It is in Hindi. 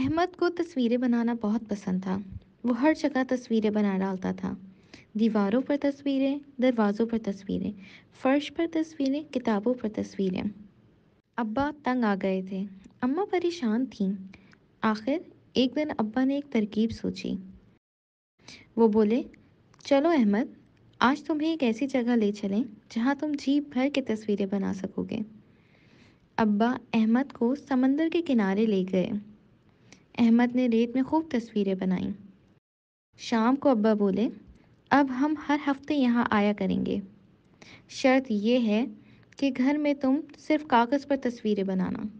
अहमद को तस्वीरें बनाना बहुत पसंद था। वो हर जगह तस्वीरें बना डालता था। दीवारों पर तस्वीरें, दरवाज़ों पर तस्वीरें, फ़र्श पर तस्वीरें, किताबों पर तस्वीरें। अब्बा तंग आ गए थे। अम्मा परेशान थीं। आखिर एक दिन अब्बा ने एक तरकीब सोची। वो बोले, चलो अहमद, आज तुम्हें एक ऐसी जगह ले चलें जहाँ तुम जी भर के तस्वीरें बना सकोगे। अब्बा अहमद को समंदर के किनारे ले गए। अहमद ने रेत में खूब तस्वीरें बनाईं। शाम को अब्बा बोले, अब हम हर हफ़्ते यहाँ आया करेंगे। शर्त यह है कि घर में तुम सिर्फ़ कागज़ पर तस्वीरें बनाना।